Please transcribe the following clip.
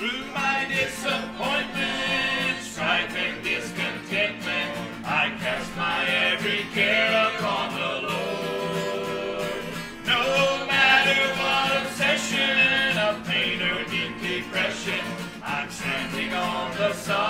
Through my disappointments, strife and discontentment, I cast my every care upon the Lord. No matter what obsession of pain or deep depression, I'm standing on the side.